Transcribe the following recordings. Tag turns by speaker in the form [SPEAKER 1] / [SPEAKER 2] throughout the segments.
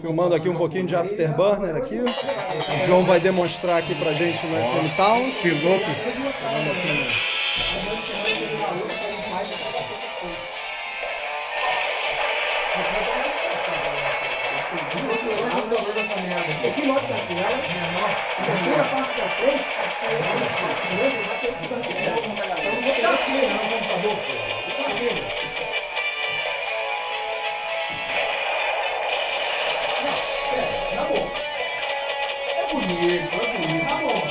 [SPEAKER 1] Filmando aqui um pouquinho de Afterburner aqui. O João vai demonstrar aqui pra gente no FM Towns.
[SPEAKER 2] Piloto.
[SPEAKER 3] Tela, a primeira parte da frente, a É bonito, é bonito, na boa.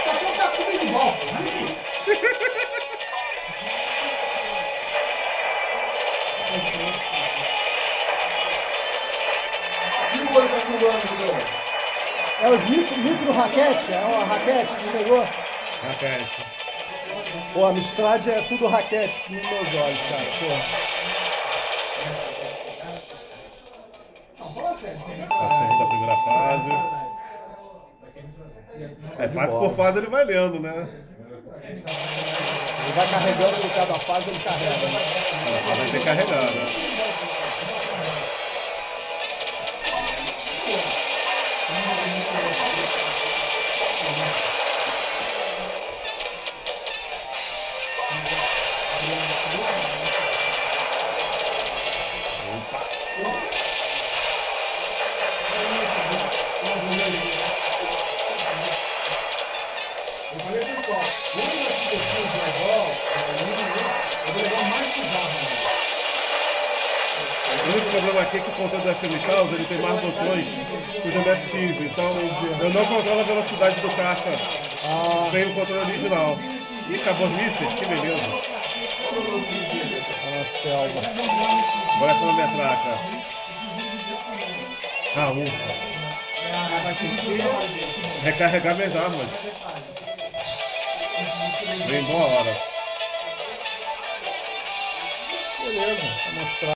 [SPEAKER 3] Isso aqui é um taco de beisebol, pô. Olha aqui. Tira o olho da fulano, Bruno.
[SPEAKER 1] É os micro, micro raquete, é uma raquete que chegou.
[SPEAKER 2] Raquete.
[SPEAKER 1] Pô, a Mistrad é tudo raquete nos meus olhos, cara. Pô.
[SPEAKER 3] Não, fala sério.
[SPEAKER 2] Tá saindo da primeira fase. É, fase por fase ele vai lendo, né?
[SPEAKER 1] Ele vai carregando cada fase, ele carrega. Né?
[SPEAKER 2] Cada fase vai ter que carregar, né?
[SPEAKER 3] Pessoal, de airball, eu vou levar o mais bizarro, né?
[SPEAKER 2] O único problema aqui é que o controle do FM Taos ele tem mais botões que o do MSX, então eu não controlo a velocidade do caça sem o controle original. E acabou mísseis, que beleza.
[SPEAKER 1] Na selva.
[SPEAKER 2] Agora é só na metraca. Ah, ufa. Recarregar minhas armas. Vem embora.
[SPEAKER 1] Beleza, vou mostrar.